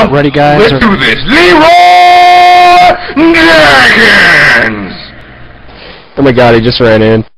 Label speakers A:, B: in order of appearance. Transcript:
A: Huh?
B: Ready, guys?
A: Let's
B: or-
A: do this. Leroy Jenkins!
C: Oh my god, he just ran in.